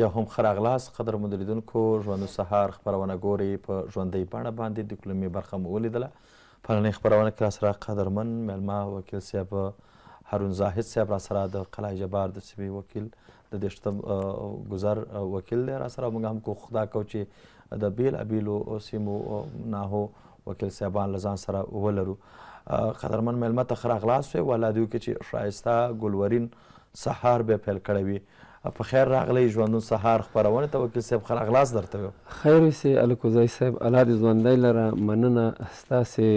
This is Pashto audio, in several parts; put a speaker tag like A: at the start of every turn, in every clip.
A: بیا هم ښه راغلاست قدرمندو لیدونکو ژوندون سهار خپرونه ګورئ په ژوندۍ بڼه باندې دکلمې برخه مو ولیدله په ننۍ خپرونه کې راسره قدرمن میلمه وکیل صاحب هارون زاهد صاحب راسره د قلعه جبار د سیمې وکیل د دېشتم ګذر وکیل دی راسره موږ هم کوښښ دا کوو چې د بېلابېلو سیمو ناحو وکیل صاحبان له ځان سره ولرو قدرمن میلمه ته ښه راغلاست وایو والله دې وکړي چې ښایسته ګلورین سهار بیا پیل کړی وي پخیر راغلئ ژوندون سهار خپرونې ته وکیل صیب ښه راغلاست درته ویو.
B: خیر اوسې الکوزی صاحب الله دې ځوندی لره مننه ستاسې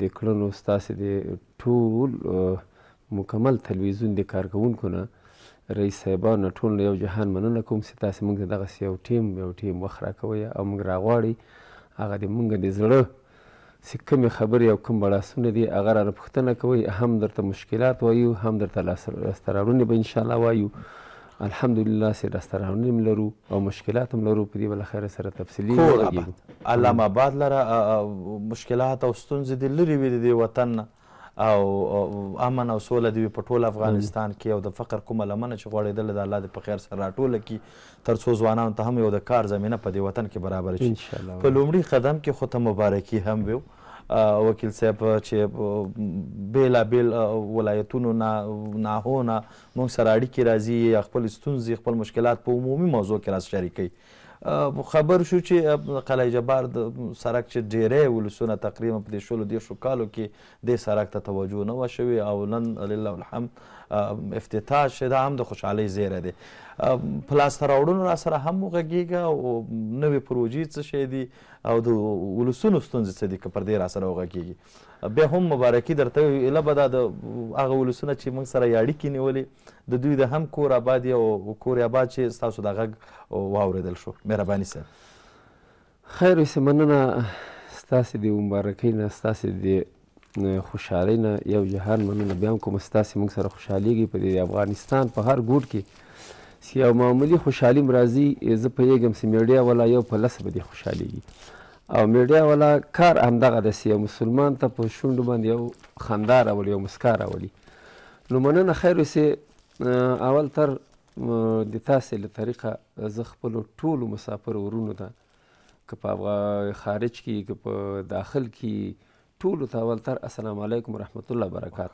B: دې کړنو ستاسې دې ټول مکمل تلویزیون دې کارکوونکو نه رئیس صاحبان نه ټول نه یو جهان مننه کوم چې تاسې مونږ ته دغسې یو ټیم یو ټیم وخت راکوئ او مونږ راغواړئ هغه دې مونږ دې زړه سی کومی خبری او کوم بړاسونه دی هغه رانه پوښتنه کوی هم درته مشکلات وایو هم درته لاسته راوړنی به انشاالله وایو الحمدلله سی لاسته راوړنی هم لرو او مشکلات هم لرو په دی به له خیره سره تفصیلی
A: وغږیږو. کور اباد الله مو اباد لره مشکلات او ستونزی دی لری وی ددی وطن نه. او امن او سوله دی وي په ټول افغانستان کې او د فقر کومه لمنه چې غوړېدله د الله دې په خیر سره راټوله کړي تر څو ځوانانو ته هم یو د کار زمینه په دې وطن کې برابره شي په لومړي قدم کې خو ته مبارکي هم ویو وکیل صاحب چې بیلابیل ولایتونو نه ناحو نه موږ سره اړیکې راځي یا خپل ستونزې خپل مشکلات په عمومي موضوع کې راس شریکوي خبر شو چې قلعه جبار د سرک چې ډیری ولسونه تقریبا په دې شلو دیرشو کالو کې دې سرک ته توجه نه وه شوې او نن لله الحمد افتتاح شي دا هم د خوشحالۍ زیری دی په لاسته راوړنو را سره هم وغږیږه او نوې پروژې څه شی دي او د ولسونو ستونزې څه دي که پر دې را سره وغږیږي بیا هم مبارکي درته وایو ایله به دا د هغه ولسونه چې موږ سره یې اړیکې نیولې د دوی د هم کور اباد یې او کور یې اباد چې ستاسو دا غږ واورېدل شو مهرباني صاحب
B: خیر اوسې مننه ستاسې د مبارکۍ نه ستاسې د خوشحالۍ نه یو جهان مننه بیا هم کوم ستاسې موږ سره خوشحالېږي په دې افغانستان په هر ګوټ کې چې یو معمولي خوشحالي هم راځي زه پوهېږم چې میډیا ولا یو په لس به دې خوشحالېږي او میډیا والا کار همدغه دسی یو مسلمان ته په شونډو باندې یو خندا راولي یو مسکا راولي نو مننه خیر اوسې اول تر د تاسې له طریقه زه خپلو ټولو مسافرو ورونو ته که په افغا خارج کې که په داخل کې ټولو ته اول تر السلام علیکم ورحمت الله برکات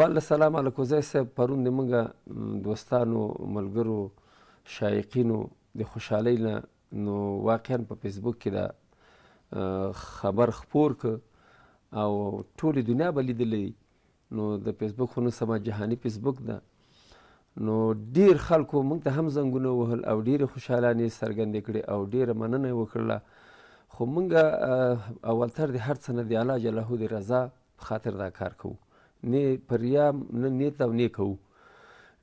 B: بل سلام علیکوزی صاحب پرون د موږ دوستانو ملګرو شایقینو د خوشحالۍ نه نو واقعا په فیسبوک کې دا خبر خپور که او ټولې دنیا به لیدلی نو د فیسبوک خو نن سبا جهاني فیسبوک ده نو ډیر خلکو موږ ته هم زنګونه وهل او ډیره خوشحالانه څرګندې کړې او ډیره مننه یې وکړله خو موږ اولتر د هر څه نه د الله جلاله د رضا په خاطر دا کار کوو. نې په ریا نه نیت او نې کوو.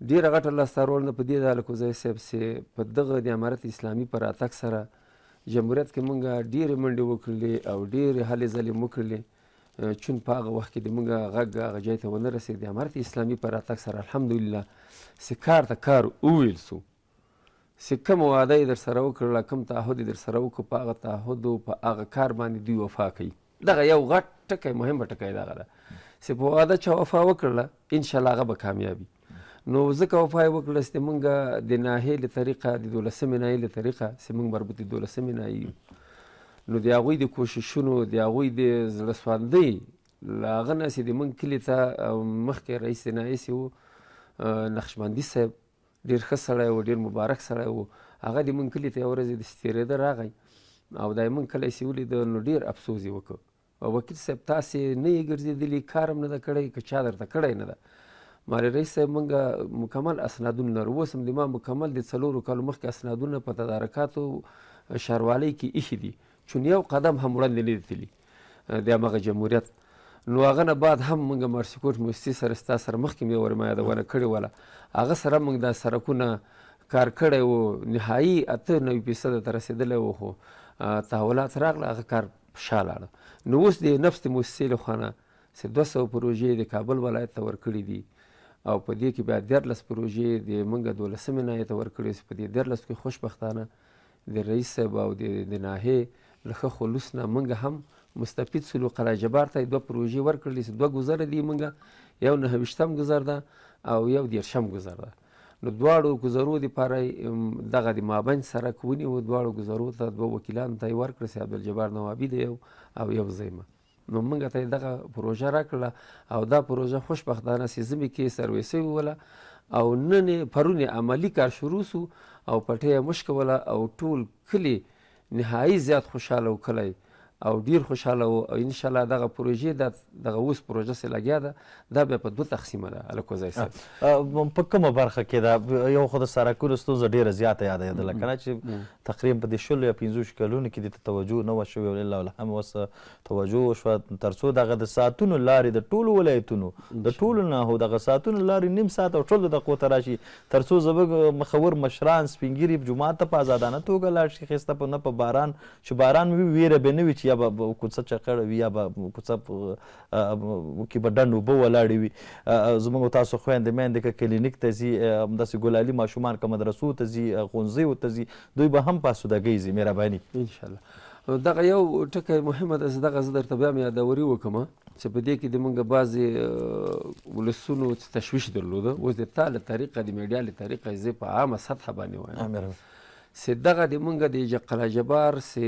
B: ډیره غټه لاسته رولنه په دې ده الکوزی صاحب سې په دغه د امارت اسلامي په راتګ سره جمهوریت کې مونږه ډیرې منډې وکړلې او ډیرې هلې ځلې مو کړلې چون په هغه وخت کې د مونږه غږ هغه جای ته ونه رسید د امارت اسلامي په راتګ سره الحمدلله سې کار ته کار وویل سو. څه کومه وعده يې درسره وکړله، کوم تعهد يې درسره وکړ، په هغه تعهد او په هغه کار باندې دوی وفا کوي. دغه يو غټ ټکی، مهمه ټکی يې دغه ده، چې په وعده چا وفا وکړله، ان شاءالله هغه به کامياب وي. نو ځکه وفا يې وکړله، چې موږ د ناحيې له طريقه، د دولسمې ناحيې له طريقه، چې موږ مربوط د دولسمې ناحيې يو، نو د هغوی د کوششونو، د هغوی د زړه سواندۍ له هغه نه، چې د موږ کلي ته مخکې رئيس د ناحيې چې و، نقشبندي صاحب، ډیر ښه سړی وو ډیر مبارک سړی وو هغه دی مونږ کلی ته یو ورځ دسی تیریده راغی او دای مونږ کلی سی ولید نو ډیر افسوس یی وکړ وکیل صاحب تاسی نه یی ګرځیدلی کار هم نده کړی که چا درته کړی نده مالی رئیس صاحب مونږ مکمل اسنادونه لرو اوس هم دی ما مکمل دی څلورو کالو مخکی اسنادونه په تدارکاتو شهروالی کی ایښی دی چون یو قدم هم وړاندی ندی تللی. د همغه جمهوریت نو هغه نه بعد هم موږ مارسیکوټ موسسې سره ستا سره مخکې مې ورما یادونه کړې وله هغه سره موږ دا سرکونه کار کړی و نهایی اته نوي فیصده ته رسېدلی و خو تحولات راغله هغه کار په شا لاړه نو اوس د نفت موسسې له خوا نه څه دوه سوه پروژې د کابل ولایت ته ورکړي دي او په دې کې بیا دیارلس پروژې د موږ دولسمې ناحیې ته ورکړې چې په دې دیارلس کې خوشبختانه د رئیس صاحب او د ناحیې له ښه خلوص نه موږ هم مستفید شولو، قلعه جبار ته یې دوه پروژې ورکړلې چې دوه ګذره دي موږ یو نهه ویشتم ګذر ده او یو دېرشم ګذر ده نو دواړو ګذرو دپاره یې دغه د مابین سرک ونیو، دواړو ګذرو ته دوه وکیلانو ته یې ورکړه چې عبدالجبار نوابي دی یو او یو زه یم. نو موږ ته دغه پروژه راکړله او دا پروژه خوشبختانه سیزمې کې سروې سوي وله او نن پرون عملی کار شروع سو او پټه یې مش کوله او ټول کلی نهایی زیات خوشحاله او کلی او ډیر خوشحاله وو او ان شاء الله دغه پروژې دا دغه اوس پروژه سره لګیا ده دا بیا په دوه تقسیمه ده الکوزای
A: صاحب په کومه برخه کې دا یو خو د سرکونو ستونزه ډیره زیاته یادېدله کنه چې تقریباً په دې شلو یا پنځوسو کلونو کې دې ته توجه نه وه شوې، ولله الحمد اوس توجه وشوه، ترڅو دغه د ساعتونو لارې د ټولو ولایتونو د ټولو ناحو دغه ساعتونو لارې نیم ساعت او شلو دقیقو ته راشي، ترڅو زموږ مخور مشران، سپین ږیري جومات ته په ازادانه توګه لاړ شي، خسته په نه په باران، چې باران وي وېره به نه وي چې یا به کوڅه چکړه وي یا به کوڅه کې به ډنډ اوبه ولاړې وي، زموږ او تاسو خویندې میندې که کلینیک ته ځي، همداسې ګلالي ماشومان که مدرسو ته ځي، ښوونځیو ته ځي، دوی به هم په اسودګۍ ځي. مهرباني.
B: ان شاء الله. دغه یو ټکی مهمه ده چې دغه زه درته بیا یادوري وکړم چې په دې کې د موږ بعضې ولسونو څه تشویش درلوده، اوس د تا له طریقه د میډیا له طریقه یې زه په عامه سطحه باندې وایم چې دغه د موږ د جقلاجبار چې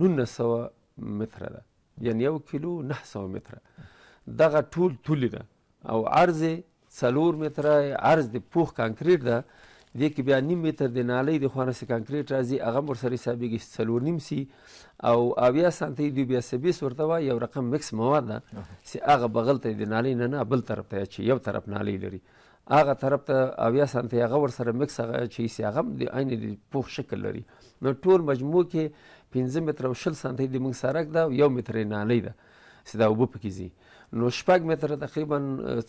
B: نولس سوه متره ده، یعنې یو کیلو نهه سوه متره دغه ټول تولي ده او عرض یې څلور متره عرض د پوخ کانکریټ ده دې کې بیا نیم متر د نالۍ د خوانه سي کانکریټ راځي هغه هم ورسره حسابېږي چې څلور نیم سي او اویا سانتۍ دوی بیا سبیس ورته وایي یو رقم مکس مواد ده چې هغه بغل ته د نالۍ نه نه بل طرف ته چې یو طرف نالۍ لري هغه طرف ته او یا سانتي هغه ورسره مکس هغه چي سي هغه د عین د پوخ شکل لري نو ټول مجموع کې 15 متر او 20 سانتي د موږ سرک ده او یو متر نالۍ ده چې دا اوبه پکې ځي نو شپږ متره تقریبا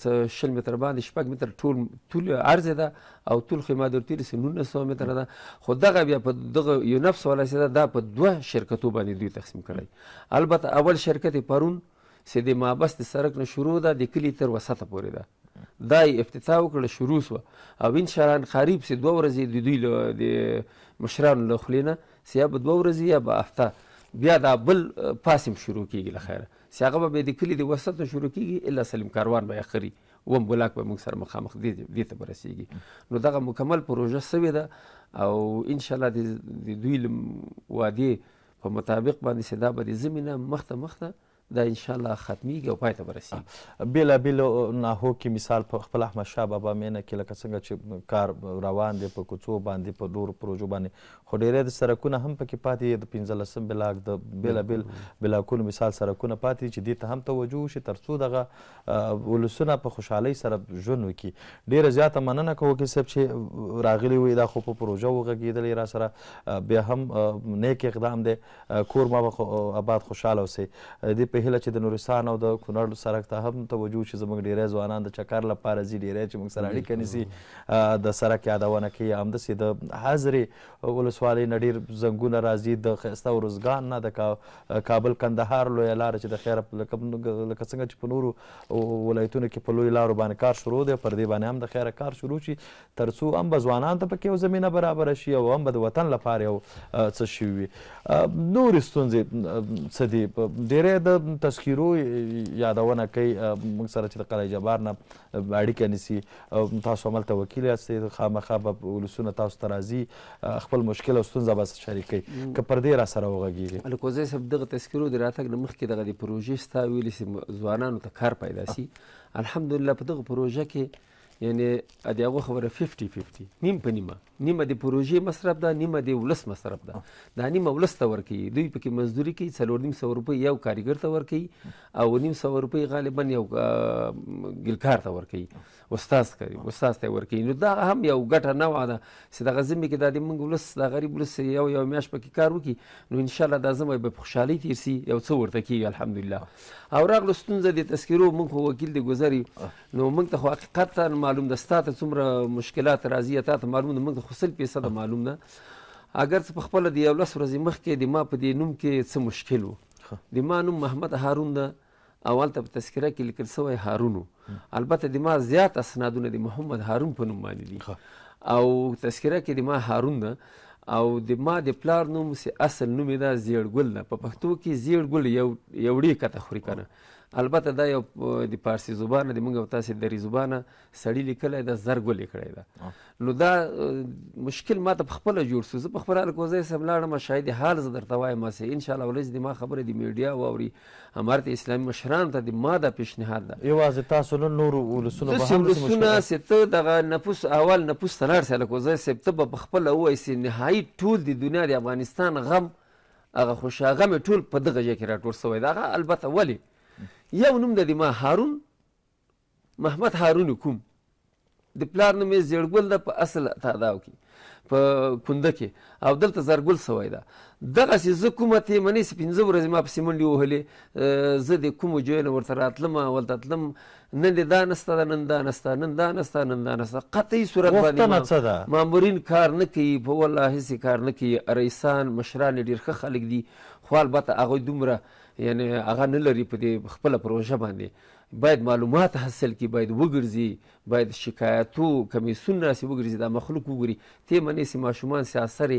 B: څه شل متره باندې شپږ متره ټول طول عرض ده او طول خو ما درته ویلي چې نولس سوه متره ده خو دغه بیا په دغه یو نفس والا چې ده دا په دوه شرکتو باندې دوی تقسیم کړی البته اول شرکت یې پرون سې دې مابس د سرک نه شروع ده د کلي تر وسطه پورې ده دا یې افتتاح وکړه شروع سوه او ان شاء الله قریب سې دوه ورځې د دوی له د مشرانو له خولې نه سې یا به دوه ورځې یا به هفته بیا دا بل پاس هم شروع کیږي له خیره سې هغه به بیا د کلي د وسط نه شروع کیږي الا سلیم کاروان به یې خري اووم بلاک به موږ سره مخامخ دې دې ته به رسېږي نو دغه مکمل پروژه سوې ده او ان شاء الله د دوی له وعدې په مطابق باندې چې دا به د ژمي نه مخ ته مخ ته دا ان شاء الله ختميږي او پای ته به
A: رسيږي. بېلابېلو ناحو کې مثال په خپل احمد شاه بابا مېنه کې لکه څنګه چې کار روان دی په کوڅو باندې په نورو پروژو باندې خو ډېری د سرکونه هم پکې پاتې دي د پنځلسم بلاک د بېلابېل بلاکونو مثال سرکونه پاتې دي چې دې ته هم توجه وشي تر څو دغه ولسونه په خوشحالۍ سره ژوند وکړي ډیره زیاته مننه کوو وکیل صاحب چې راغلی وي دا خو په پروژه وغږیدلی را سره بیا هم نیک اقدام دی کور ما به آباد خوشحاله اوسئ دې په هیله چې د نورستان او د کونړ سرک ته هم توجه چې زموږ ډیری ځوانان د چکر لپاره ځي ډیری چې موږ سره اړیکه نیسي د سرک یادونه کوي همداسې د حضرې ولسوالۍ نه ډیر زنګونه راځي د ښایسته ارزګان نه د کابل کندهار لویه لاره چې د خیره لکه څنګه چې په نورو ولایتونو کې په لوی لارو باندې کار شروع دی پر دې باندې هم د خیره کار شروع شي تر څو هم به ځوانان ته پکې یو زمینه برابره شي او هم به د وطن لپاره یو څه شي وي نورې ستونزې څه دي ډېری د تذکیرو یادونه کوي موږ سره چې د قلعه جبار نه اړیکه نیسي او تاسو هملته وکیل یاستئ خامخا به ولسونه تاسو ته راځي خپل مشکل او ستونزه به شریک کوي که پر دې راسره وغږیږئ.
B: الکوزی صاحب دغه تذکرو د راتګ نه مخکې دغه د پروژې ستا ویلي چې ځوانانو ته کار پیدا شي الحمدلله په دغه پروژه کې یعنی د هغو خبره 50 50 نیم په نیمه نیمه د پروژې مصرف ده نیمه د ولس مصرف ده دا نیمه ولس ته ورکوي دوی پکې مزدوري کوي څلور نیم سوه روپۍ یو کاریګر ته ورکوي او نیم سوه روپۍ غالبا یو ګلکار ته ورکوي استاد کوي استاد ته ورکوي نو دا هم یو ګټه نوع ده چې دغه ذمې کې دا د موږ ولس دا غریب ولس یو یو میاشت پکې کار وکړي نو انشاءالله دا ذمه به په خوشحالۍ تېر سي یو څه ورته کېږي الحمدلله او راغله ستونزه د تذکرو موږ خو وکیل د ګذري نو موږ ته خو حقیقتا معلوم ده ستا ته څومره مشکلات راځي تا ته معلوم ده موږ ته خو سل فیصده معلوم ده اګر څه په خپله د یو لس ورځې مخکې د ما په دې نوم کې څه مشکل و دما نوم محمد هارون ده او هلته په تذکره کې لیکل سوی هارون و البته دما زیات اسنادونه د محمد هارون په نوم باندې دي او تذکره کې دما هارون ده او د ما د پلار نوم سي اصل نوم دا زیړ ګل ده په پښتو کې زیړ ګل یو یو ډی کته خوري کنه البته دا یو د پارسي زبانه د موږ او تاسو دری زبانه سړی لیکلی ده زرګ ولیکړی ده نو دا مشکل ما ته په خپله جوړ سو زه په خپل حال کوزی صاحب لاړم شاید حال زه درته وایم هسې ان شاء الله ولس دې ما خبره د میډیا واوري همارت اسلامي مشران ته د ما دا پیشنهاد ده
A: یوازې تاسو نه نور ولسونه به هم
B: ولسونه سي ته دغه نفوس اول نفوس ته لاړ سي لکه زه صاحب ته به په خپله ووایي سي نهایي ټول د دنیا د افغانستان غم هغه خوشاغه مې ټول په دغه ځای کې راټول سوی ده هغه البته ولې یو نوم د ما هارون محمد هارون کوم د پلار نوم یې زیړګل ده په اصل تاداو کې په کونده کې او دلته زرګل سوی ده دغسې زه کومه تېمنې سې پنځه ورځې ما پسې منډې وهلې زه د کومو ځایو نه ورته راتلم اولته تلم نن دې دا نسته ده نن دا نسته نن دا نسته نن دا نسته قطعي صورت باندې مامورین کار نه کوي په والله هسې کار نه کوي رئیسان مشران یې ډېر ښه خلک دي خو البته هغوی دومره یعنې هغه نه لري په دې خپله پروژه باندې باید معلومات حاصل کړي باید وګرځي باید شکایتو کمیسیون راسي وګرځي دا مخلوق وګوري تې منې سي ماشومان سي اثر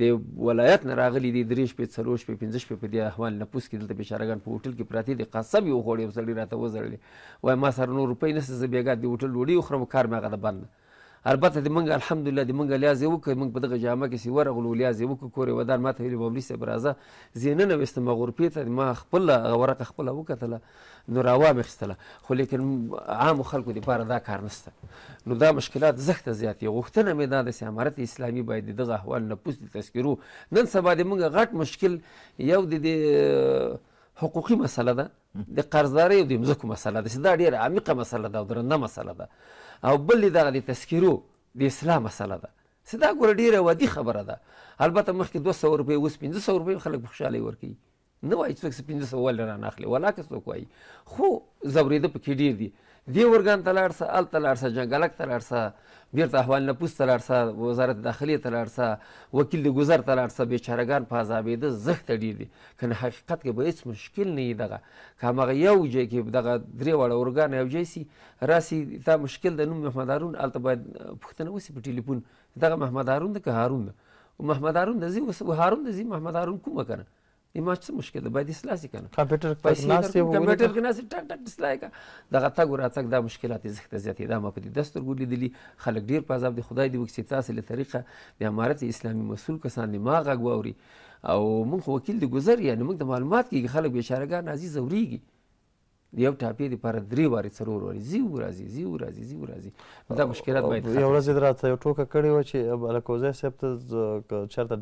B: د ولایت نه راغلي دي درې شپې څلور شپې پنځه شپې په دې احوال نفوس کې دلته بیچاره ګان په هوټل کې پراته دي قسم یې وخوړ یو سړي راته وزړلې وایي ما سره نور روپۍ نشته زه بېګا د هوټل ډوډۍ وخورم کار مې هغه د بند البته د مونږ الحمدالله د مونږ لياز يې وکړ، مونږ په دغه جامه کښې ورغلو، لياز يې وکړ، کور يې ودان، ماته ويلي مولوي صاحب راځه، زه يې ننوستم غرفې ته، ما خپل هغه ورقه خپله وکتله، نو را وامې خستله، خو ليکن عامو خلکو د پاره دا کار نشته، نو دا مشکلات زښته زيات دي، غوښتنه مې دا ده چې امارت اسلامي بايد د دغه احوال نپوس د تذکرو، نن سبا د مونږ غټ مشکل يو د دې حقوقي مسئله ده، د قرضدارۍ او د مځکو مسله ده چې دا ډېره عمیقه مسله ده او درنده مسله ده او بل دغه د تذکرو د اصلاح مسله ده چې دا ګوره ډېره ودي خبره ده البته مخکې دوه سوه روپۍ اوس پنځه سوه روپۍ خلک په خوشحالۍ ورکوي نه وایي څوک چې پنځه سوه ولې رانه اخلي ولاکه څوک وایي خو ځورېده پکې ډېر دي دې ارګان ته لاړ سه، هلته لاړ سه، جنګلک ته لاړ سه، بېرته احوال نپوس ته لاړ سه، وزارت داخلې ته لاړ سه، وکیل د ګذر ته لاړ سه، بېچاره ګان په عذابېده زښته ډېر دي، که نه حقیقت کې به هېڅ مشکل نه وي دغه که هماغه یو جای کې دغه درې واړه ارګان یو جای سي راسي تا مشکل د نوم محمد هارون هلته باید پوښتنه وسي په ټیلیفون دغه محمد هارون ده که هارون ده محمد هارون ده ځي اوس هارون ده ځي محمد هارون کومه کنه ما څه مشکل ده باید اصلاح شي کنه
A: کمپیوټر
B: پیسې ناشته
A: وو
B: کمپیوټر کې ناشته ټک ټک اصلاح کا دغه تګ او راتګ دا مشکلات زښت زیاتې دا ما په دې دستور ګولې دي خلک ډیر په عذاب دي خدای دې وکړي تاسو له طریقه د امارت اسلامي مسول کسان دې ما غږ واوري او موږ وکیل دې گذر یعنی موږ د معلومات کې خلک بیچارهګان عزیز اوریږي د یو ټاپې لپاره درې وارې څلور وارې ځي او راځي ځي او راځي ځي او راځي دا مشکلات باید
A: یو ورځ یې راته یو ټوکه کړې وه چې الکوزی صاحب ته چېرته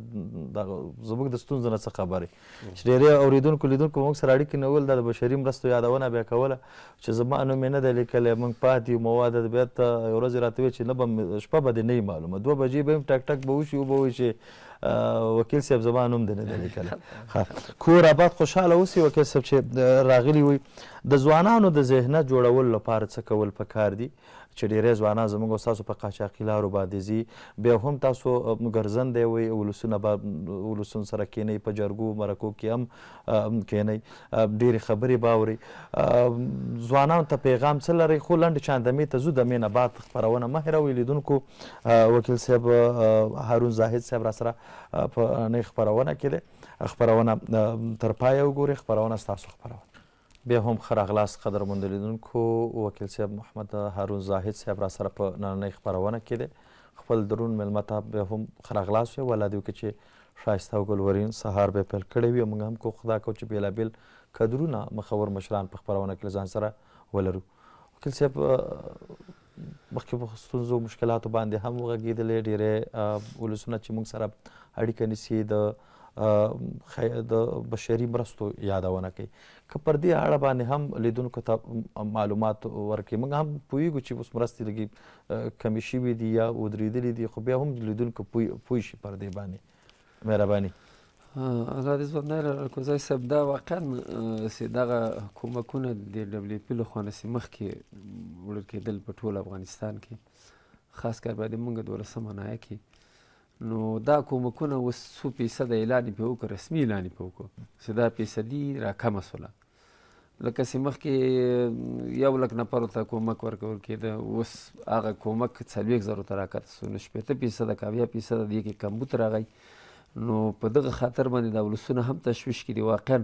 A: دغه زموږ د ستونزو نه څه خبر یې چې ډېری اورېدونکو لیدونکو موږ سره اړیکې نه ول دا د بشري مرستو یادونه بیا کوله چې زما نوم یې نه دی لیکلی موږ پاتې یو مواد د بیا ته یو ورځ یې راته وویل چې نه به شپه به دې نه معلومه دوه بجې به ټک ټک به وشي وبه وایي چې وکیل صاحب زما نوم دې نه دی لیکلی کور آباد خوشحاله اوسئ وکیل صاحب چې راغلي وئ د ځوانانو د ذهنیت جوړولو لپاره څه کول پکار دي چې ډیری ځوانان زموږ او ستاسو په قاچاقي لارو باندې ځي بیا هم تاسو ګرځندی وئ ولسونه به ولسونو سره کینئ په جرګو مرکو کې هم کینئ ډېرې خبرې به اورئ ځوانانو ته پیغام څه لرئ خو لنډې چاندمې ته ځو دمې نه بعد خپرونه مه هېروئ لیدونکو وکیل صاحب هارون زاهد صاحب را سره په نۍ خپرونه کې دی خپرونه تر پایه وګورئ خپرونه ستاسو خپرونه بیا هم ښه راغلاست قدرمند لیدونکو وکیل صاحب محمد هارون زاهد صاحب را سره په نننۍ خپرونه کې دی خپل درون مېلمه ته بیا هم ښه راغلاست وایي والله دې وکړي چې ښایسته او ګل ورین سهار به پیل کړی وی او موږ هم کوښښدا کو چې بیلا بیل کدرونه مخور مشران په خپرونه کې له ځان سره ولرو وکیل صاحب مخکې په ستونزو او مشکلاتو باندې هم وغږېدلې ډېری ولسونه چې موږ سره اړیکه نیسي د د بشري مرستو یادونه کوي که پر دې اړه باندې هم لیدونکو ته معلومات ورکړي موږ هم پوهیږو چې اوس مرستې لږې کمې شوي دي یا ودریدلي دي خو بیا هم لیدونکو پوه شي پر دې باندې مهرباني
B: الله دې ژوندی لره کوزی صاحب دا واقعا چې دغه کومکونه د ډبلیو پي له خوا نه چې مخکې وړل کېدل په ټول افغانستان کې خاص کر باید موږ دولسمه نایه کې نو دا کومکونه اوس څو فیصده اعلان یې پرې وکړو رسمي اعلان یې پرې وکړو چې دا فیصدي راکمه سوله لکه چې مخکې یو لک نفرو ته کومک ورکول کېده اوس هغه کومک څلوېښت زرو ته راکته سو نو شپېته فیصده که اویا فیصده دې کې کمبود راغی نو په دغه خاطر باندې دا ولسونه هم تشویش کې دي واقعا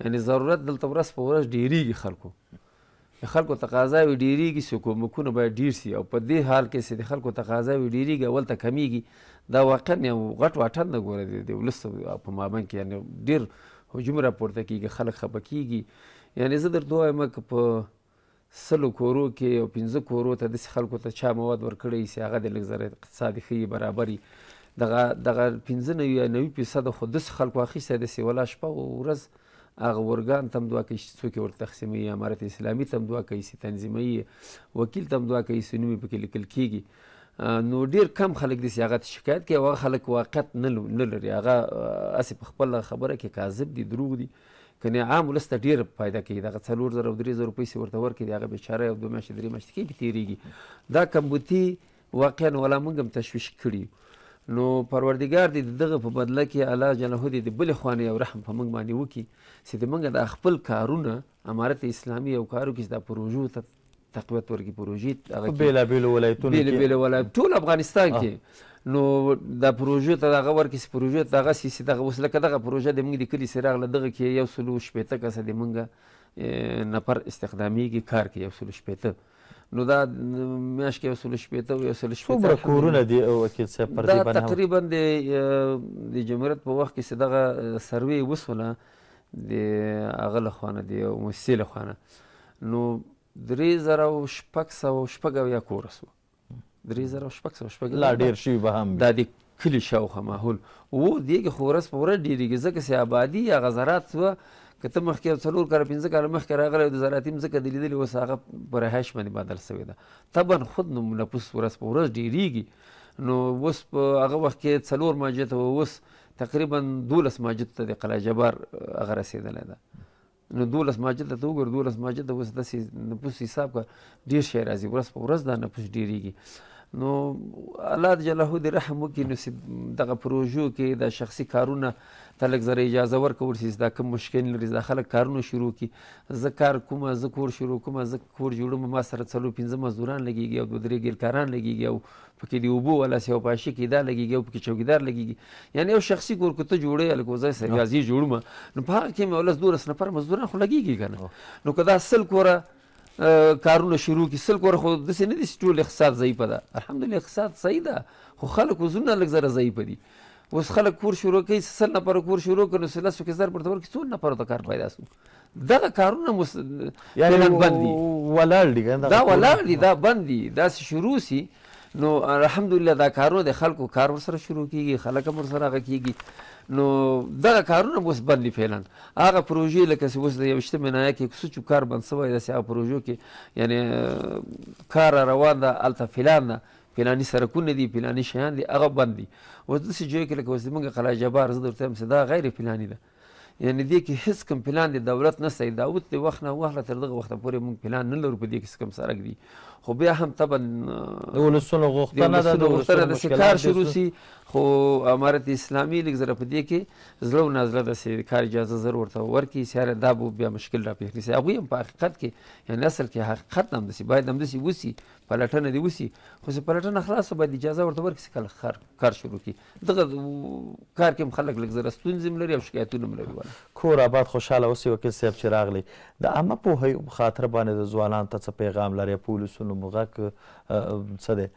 B: یعنې ضرورت دلته ورځ په ورځ ډېرېږي خلکو د خلکو تقاضاوې ډېرېږي سو کومکونه باید ډېر سي او په دې حال کې سې د خلکو تقاضاوې ډېرېږي اول ته کمېږي دا واقعاً یو غټ واټن ده ګوره د د ولس په مابین کې یعنې ډېر هجوم راپورته کېږي خلک خپه کېږي یعنې زه درته وایم که په سلو کورو کې یو پنځه کورو ته داسې خلکو ته چا مواد ورکړی سي هغه دې لږ زره اقتصاد ښه یې برابر یي دغه دغه پنځه نوي یا نوي فیصده خو داسې خلکو اخیستی دی سي ولا شپه او ورځ هغه ورګان تم دوا کوي چي څوک يې ورته تقسيموي، امارت اسلامي تم دوا کوي چي تنظيموي يې، وکيل تم دوا کوي چي نوم يې پکي ليکل کيږي، نو ډير کم خلک دي چي هغه ته شکايت کوي او هغه خلک واقعيت نه لري، هغه هسي په خپله خبره کي کاذب دي، دروغ دي، کني عام ولس ته ډير فايده کوي، دغه څلور زره او درې زره روپۍ چي ورته ورکوي، هغه بيچاره يو دوه مياشتي درې مياشتي کيږي تيريږي، دا کمبوتي واقعا ولا موږ هم تشویش کړي یو نو پروردګار دې د دغه په بدله کې الله جله دې د بلې خوا نه یو رحم په موږ باندې وکړي چې د موږ دا خپل کارونه امارت اسلامي او کارو کې دا پروژو ته تقویت ورکړي پروژې
A: هغه بېلابېلو ولایتونو
B: کې بېلابېلو ولایت ټول افغانستان کې نو دا پروژو ته دغه ورکړي چې پروژو ته دغه سي دغه اوس لکه دغه پروژه د موږ د کلي سره راغله دغه کې یو سلو شپېته کسه د موږ نفر استخدامیږي کار کوي یو سلو شپېته نو دا میاشت کې سل شپېته او سل شپېته
A: څومره کورونه دي وکیل صاحب پر دې
B: باندې تقریبا د د جمهوریت په وخت کې چې دغه سروې وسوله د هغه له خوا نه د یو موسسې له خوا نه نو درې زره او شپږ سوه او شپږ اویا کوره سوه درې زره او شپږ سوه شپږ
A: لا ډېر شوي به هم
B: دا د کلي شاوخوا ماحول و دیږي خو ورځ په ورځ ډېرېږي ځکه چې آبادي یا غزرات سوه که ته مخکې یو څلور کاله پنځه کاله مخکې راغلی د زراعتي مځکه دې لیدلې اوس هغه په رهایش باندې بدل سوې ده طبعا خود نو نفوس ورځ په ورځ ډېرېږي نو اوس په هغه وخت کې څلور ماجته و اوس تقریبا دولس ماجتو ته د قلعه جبار هغه رسېدلی ده نو دولس ماجد ته وګور دولس ماجد ته اوس داسې نفوس حساب کا ډیر شی راځي ورځ په ورځ دا نفوس ډیریږي نو الله جلاله دې رحم وکړي نو دغه پروژو کې د شخصي کارونه ته لږ زره اجازه ورکول شي دا کوم مشکل لري دا خلک کارونه شروع کړي زه کار کوم زه کور شروع کوم زه کور جوړوم ما سره څلور پنځه مزدوران لګیږي او دوه درې ګیرکاران لګیږي او پکې د اوبو والا سي او پاشي کې دا لګیږي او پکې چوکیدار لګیږي یعنی یو شخصي کور که ته جوړې هلکه ځای سره ریاضي جوړوم نو په هغه کې مې ولس دولس نفر مزدوران خو لګیږي که نه نو که دا سل کوره کارونه شروع کی سل کوره خو داسې نه دي چې ټول اقتصاد ضعیفه ده الحمدلله اقتصاد صحیح ده خو خلک وزرونه لږ زره ضعیفه دي اوس خلک کور شروع کوي سل نفر کور شروع کړي نو سلسو کې زر پرته ورکړي څو نفر ته کار پیدا سو دغه کارونه مس...
A: یعنی فعلا بند دي ولاړ دي کنه
B: دا ولاړ دي دا بند دي دا څه شروع سي نو الحمدلله دا کارونه د خلکو کار ورسره شروع کیږي خلک هم ورسره هغه کیږي نو دغه کارونه اوس بند دي فعلا هغه پروژې لکه چې اوس د یوشتمې نایه کې کوڅه چې کار بند سوی داسې هغه پروژو کې یعنې کار روان ده هلته فلان ده پلاني سرکونه دي پلاني شیان دي هغه بند دي اوس داسې جای کې لکه اوس زموږ قلعه جبار زه درته وایم چې دا غیر پلاني ده یعنی دې کې هیڅ کوم پلان د دولت نشته د داود د وخت نه واخله تر دغه وخته پورې موږ پلان نه لرو په دې کې څه کوم سرک دي خو بیا هم طبعا
A: د ولسونو غوښتنه ده
B: د ولسونو د کار شروع شي خو امارت اسلامي لږ زره په دې کې زړه او نازله ده چې کار اجازه زر ورته ورکړي سیاره دا به بیا مشکل را پیښ کړي هغوی هم په حقیقت کې یعنې اصل کې حقیقت همداسې باید همداسې وسي پلټنه دې وسي خو چې پلټنه خلاصه باید اجازه ورته ورکړي چې کار شروع کړي دغه کار کې هم خلک لږ زره ستونزې هم لري او شکایتونه هم لري ولا.
A: کور اباد خوشحاله اوسې وکیل صیب چې راغلې د عامه پوهۍ په خاطر باندې د ځوانانو ته څه پیغام لرې په ولسونو مو غږ څه دی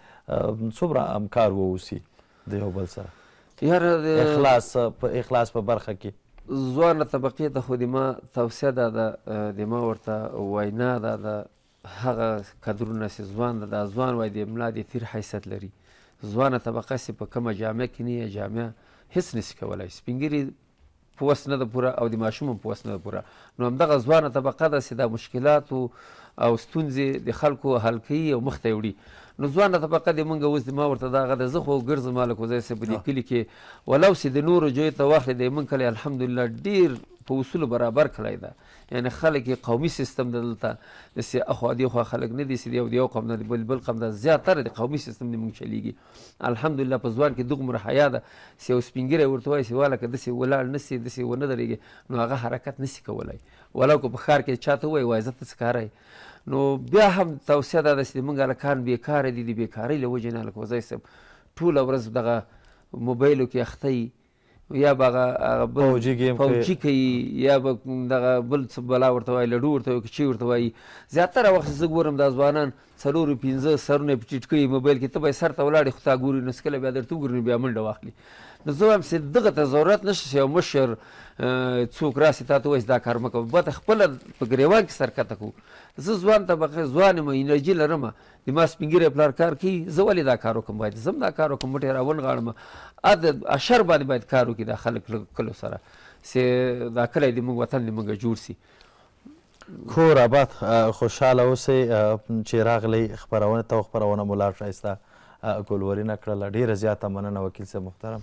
A: څومره همکار واوسي د یو بل سره
B: یاره د
A: اخلاص په اخلاص په برخه کې
B: ځوانه طبقې ته خو د ما توصیه دا ده د ما ورته وینا دا ده هغه کدرونه سې ځوان ده دا ځوان وای دې ملا دې پیر حیثیت لري ځوانه طبقه سې په کمه جامعه کې نه یې جامعه هیڅ نسي کولای سپین ږیري په وس نه ده پوره او د ماشوم هم په وس نه ده پوره نو همدغه ځوانه طبقه ده سې دا مشکلات او ستونزې د خلکو حل کوي او مخ ته یې وړي نو ځوانه طبقه دې مونږ اوس د ما ورته دغه ده زه خو ګرځم هلک وځی سه په دې کلي کې ولو سې د نورو جوی ته واخلې د مونږ کلی الحمدلله ډیر په اصولو برابر کلی ده یعنې خلک یې قومي سیستم دی دلته داسې اخوا دیخوا خلک نه دي چې د یو د یو قوم نه دي بل بل قوم ده زیاتره د قومي سیستم د موږ چلیږي الحمدلله په ځوان کې دوغمره حیا ده چې یو سپینګیری ورته وایي چې واله که داسې ولاړ نه سي داسې ونه درېږي نو هغه حرکت نه سي کولی ولا که په ښار کې چا ته ووایي وایي زه ته څکاره نو بیا هم توصیه دا ده چې موږ هلکان بېکاره دي د بېکارۍ له وجې نه هلک وزی صاحب ټوله ورځ دغه موبایلو کې اخته یا به هغه هغه بل
A: پوجي ګیم کوي
B: پوجي کوي یا به دغه بل څه بلا ورته وایي لډو ورته وایي که چی ورته وایي زیاتره وخت زه ګورم دا ځوانان څلور پنځه سرونه په ټیټ کړي موبایل کې ته به سر ته ولاړې خو تا ګوري نو سکله بیا درته وګوري بیا منډه واخلي نو زه وایم چې دغه ته ضرورت نشته چې یو مشر څوک راسي تاته وایي دا کار مکوه باید خپله په ګریوان کې سرکته کو زه ځوان طبقه ځوان یم انرژي لرم زما سپین ږیری پلار کار کوي زه ولې دا کار وکړم باید زه هم دا کار وکړم مټې راونغاړم اشر باندې باید کار وکړي دا خلک له کلو سره چې دا کلی دې موږ وطن دې موږ جوړ سي
A: کور آباد خوشحاله اوسئ چې راغلی خپرونه ته خپرونه مو لا ښایسته ګلورینه کړله ډېره زیاته مننه وکیل صاحب محترم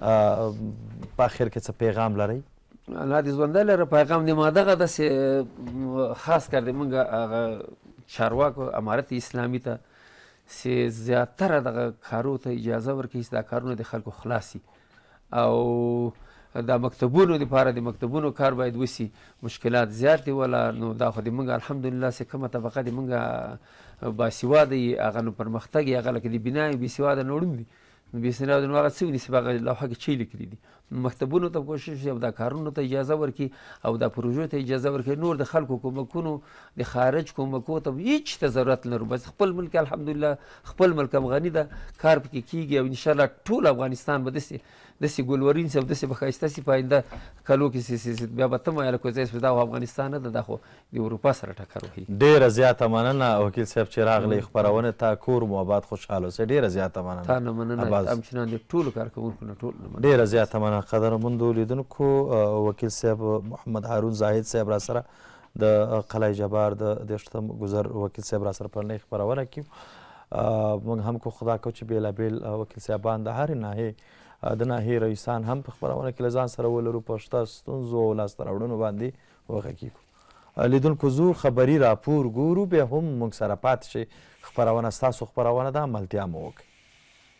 A: په اخر کې څه پیغام لرئ
B: الله دې ژوندی لره پیغام دې ما دغه داسې خاص کر دې موږ هغه چارواکو امارت اسلامي ته چې زیاتره دغه کارو ته اجازه ورکړي چې دا کارونه د خلکو خلاصي او دا مکتبونو لپاره د مکتبونو کار باید وسی مشکلات زیات دی ولا نو دا خو د موږ الحمدلله چې کومه طبقه د موږ باسیواده یي هغه نو پرمختګ یې هغه لکه د بنا یې بېسیواده نوړم دي نو بې سناده نو هغه څه ویني چې په هغه لوحه کې چي لیکلي دي نو مکتبونو ته کوشش وشي او دا کارونو ته اجازه ورکړي او دا پروژو ته اجازه ورکړي نور د خلکو کومکونو د خارج کومکو ته هیڅ ته ضرورت نه لرو بس خپل ملک الحمدلله خپل ملک هم غني ده کار پکې کیږي او انشاءالله ټول افغانستان به داسې داسې ګلورین سي او داسې به ښایسته سي په آینده کلو کې سي سي بیا به ته وایې هلکه ځای دا افغانستان نه ده دا خو د اروپا سره ټکر وهي.
A: ډیره زیاته مننه وکیل صاحب چی راغلی خپرونی ته کور مو اباد خوشحال اوسې ډیره زیاته مننه
B: تا نه مننه
A: اباز
B: هم چنان د ټولو کارکوونکو نه ټولو نه مننه.
A: ډیره زیاته مننه قدرمندو لیدونکو وکیل صاحب محمد هارون زاهد صاحب راسره د قلعه جبار د دېرشتم ګذر وکیل صاحب راسره په نۍ خپرونه کې موږ هم کو خدا کو چې بیلابیل وکیل صاحبان د هرې ناحیې د ناحیې رئیسان هم په خپرونه کې له ځان سره ولرو په شته ستونزو او لاسته راوړنو باندې وغږیږو لیدونکو ځو خبری راپور ګورو بیا هم موږ سره پاتی شی خپرونه ستاسو خپرونه ده ملتیا مو وکړی.